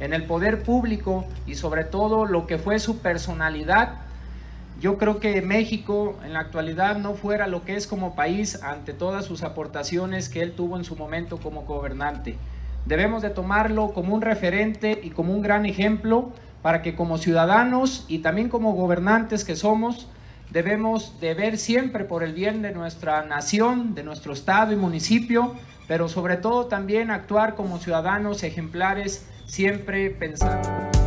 en el poder público y sobre todo lo que fue su personalidad, yo creo que México en la actualidad no fuera lo que es como país ante todas sus aportaciones que él tuvo en su momento como gobernante. Debemos de tomarlo como un referente y como un gran ejemplo para que como ciudadanos y también como gobernantes que somos, debemos de ver siempre por el bien de nuestra nación, de nuestro estado y municipio, pero sobre todo también actuar como ciudadanos ejemplares, siempre pensando.